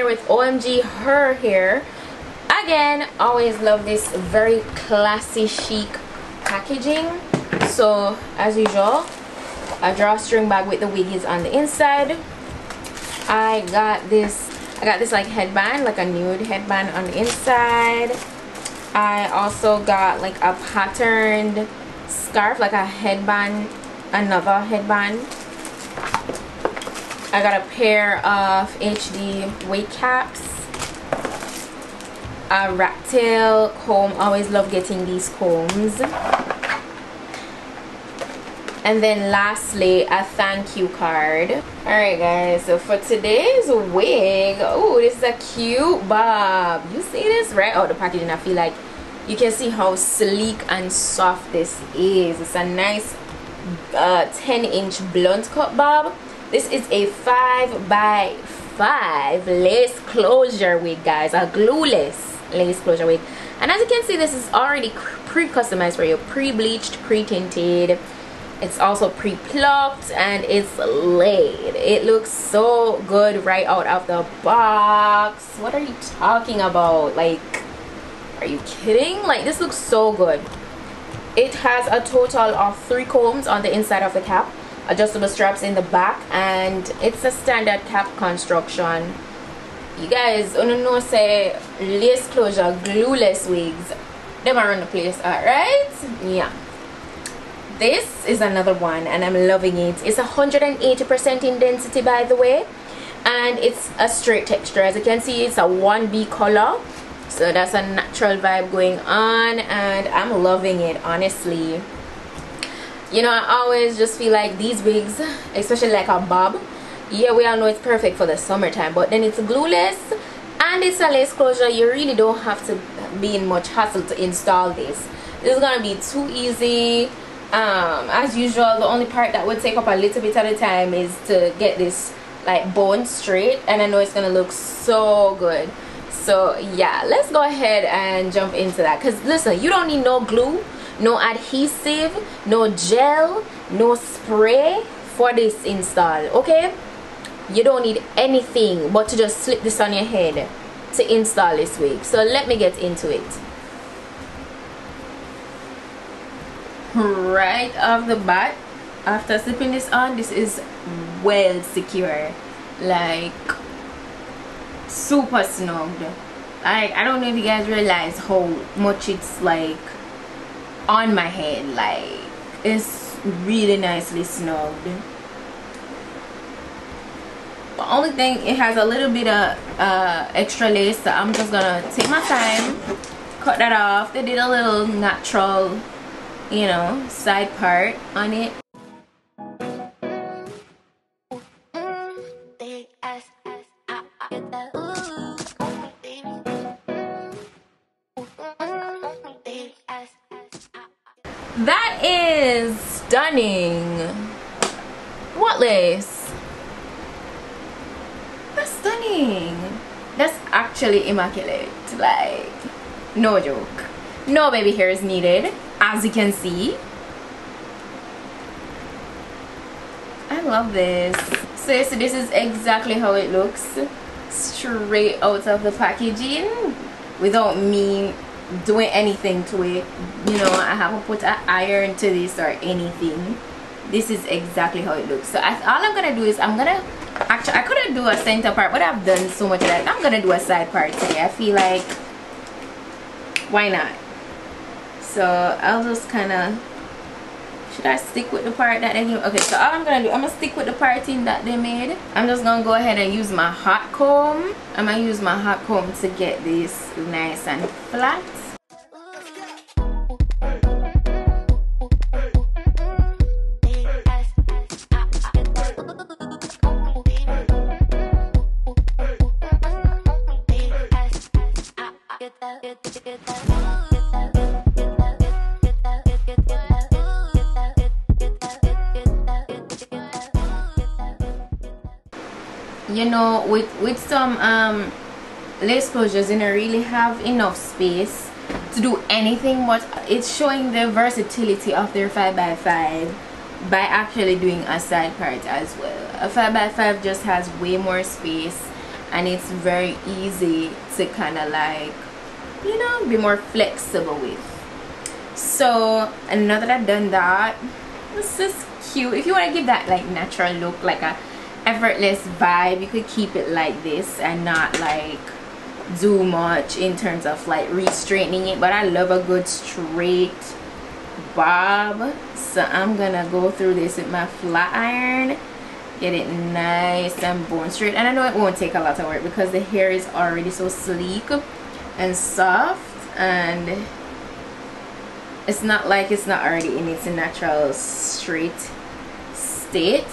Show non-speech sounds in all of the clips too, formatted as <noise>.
OMGHerHair. Again always love this very classy chic packaging. So as usual a drawstring bag with the wiggies on the inside. I got this I got this like headband like a nude headband on the inside. I also got like a patterned scarf like a headband another headband I got a pair of HD wig caps. A rat tail comb. Always love getting these combs. And then lastly a thank you card. Alright guys so for today's wig oh this is a cute bob. You see this right? Out oh, the packaging I feel like you can see how sleek and soft this is. It's a nice uh, 10 inch blunt cut bob this is a 5 by 5 lace closure wig guys. A glueless lace closure wig. And as you can see this is already pre-customized for you. Pre-bleached pre-tinted. It's also pre-plucked and it's laid. It looks so good right out of the box. What are you talking about? Like are you kidding? Like this looks so good. It has a total of three combs on the inside of the cap adjustable straps in the back and it's a standard cap construction. You guys don't know say lace closure glueless wigs. Them are on the place alright? Yeah. This is another one and I'm loving it. It's 180% in density by the way and it's a straight texture. As you can see it's a 1B color. So that's a natural vibe going on and I'm loving it honestly you know I always just feel like these wigs especially like a bob yeah we all know it's perfect for the summertime but then it's glueless and it's a lace closure. You really don't have to be in much hassle to install this. This is gonna be too easy. Um, as usual the only part that would take up a little bit at a time is to get this like bone straight and I know it's gonna look so good. So yeah let's go ahead and jump into that. Because listen you don't need no glue no adhesive no gel no spray for this install okay? You don't need anything but to just slip this on your head to install this wig. So let me get into it. Right off the bat after slipping this on this is well secure. Like super snugged like I don't know if you guys realize how much it's like on my head like it's really nicely snugged the only thing it has a little bit of uh, extra lace so I'm just gonna take my time cut that off. They did a little natural you know side part on it that is stunning. What lace? That's stunning. That's actually immaculate like no joke. No baby hair is needed as you can see. I love this. So, this is exactly how it looks. Straight out of the packaging without me doing anything to it. You know I haven't put an iron to this or anything. This is exactly how it looks. So I, all I'm gonna do is I'm gonna actually I couldn't do a center part but I've done so much of that. I'm gonna do a side part today. I feel like why not? So I'll just kind of should I stick with the part that they gave okay so all I'm gonna do I'm gonna stick with the parting that they made. I'm just gonna go ahead and use my hot comb. I'm gonna use my hot comb to get this nice and flat you know with with some um lace closures you don't really have enough space to do anything but it's showing the versatility of their 5x5 by actually doing a side part as well. A 5x5 just has way more space and it's very easy to kind of like you know be more flexible with. So and now that I've done that this is cute. If you want to give that like natural look like a effortless vibe. You could keep it like this and not like do much in terms of like restraightening it. But I love a good straight bob. So I'm gonna go through this with my flat iron get it nice and bone straight. And I know it won't take a lot of work because the hair is already so sleek and soft. And it's not like it's not already in its natural straight state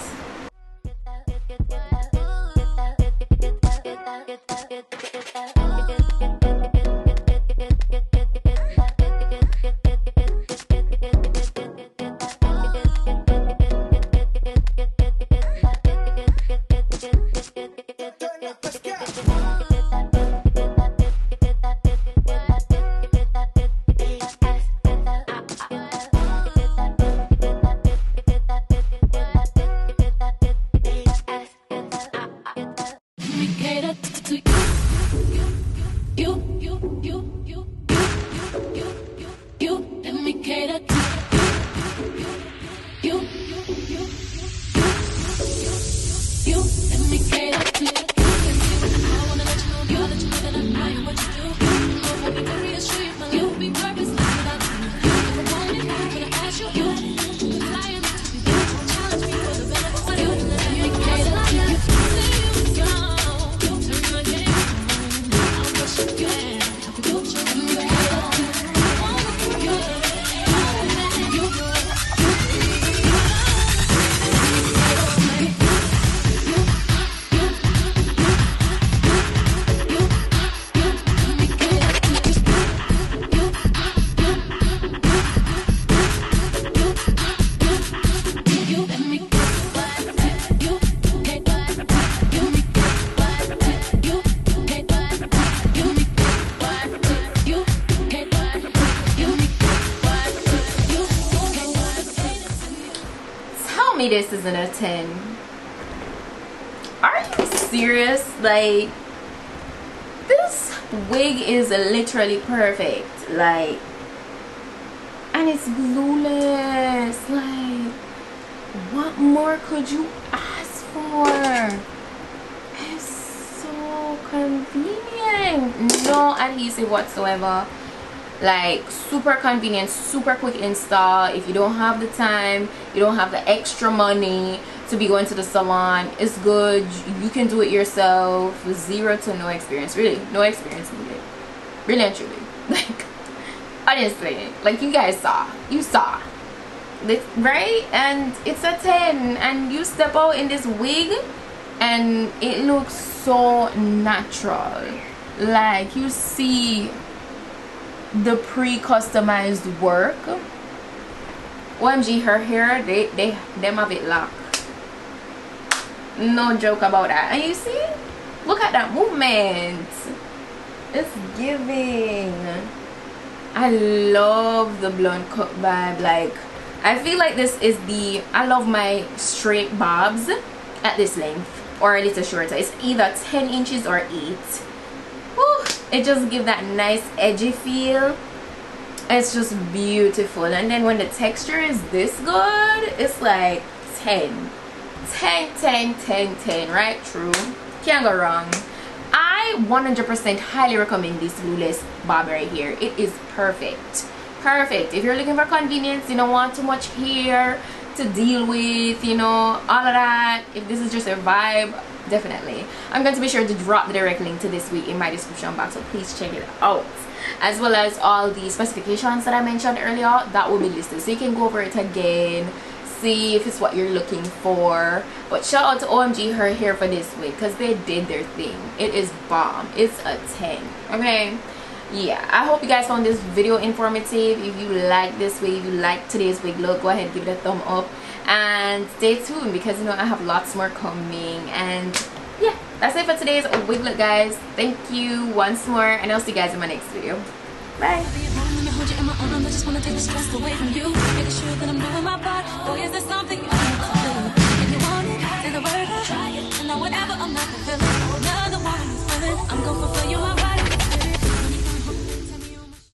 this isn't a 10. Are you serious? Like, this wig is literally perfect. Like, and it's glueless. Like, what more could you ask for? It's so convenient. No adhesive whatsoever like super convenient super quick install. If you don't have the time you don't have the extra money to be going to the salon it's good. You can do it yourself. Zero to no experience. Really no experience needed. Really and truly. <laughs> Like honestly like you guys saw. You saw. This right? And it's a 10 and you step out in this wig and it looks so natural. Like you see the pre-customized work. OMGHerHair they they them have it locked. No joke about that. And you see look at that movement. It's giving. I love the blonde cut vibe like I feel like this is the I love my straight bobs at this length or a little shorter it's either 10 inches or 8 it just gives that nice edgy feel. It's just beautiful. And then when the texture is this good it's like 10 10 10 10 10 right? True. Can't go wrong. I 100% highly recommend this glueless bob right here. It is perfect. Perfect. If you're looking for convenience you don't want too much hair to deal with you know all of that. If this is just a vibe definitely. I'm going to be sure to drop the direct link to this week in my description box so please check it out. As well as all the specifications that i mentioned earlier that will be listed. So you can go over it again see if it's what you're looking for. But shout out to OMGHerHair for this week because they did their thing. It is bomb. It's a 10 okay yeah i hope you guys found this video informative. If you like this wig if you like today's wig look go ahead and give it a thumb up. And stay tuned because you know i have lots more coming. And yeah that's it for today's wig look guys. Thank you once more and i'll see you guys in my next video. Bye. I'm I'm going for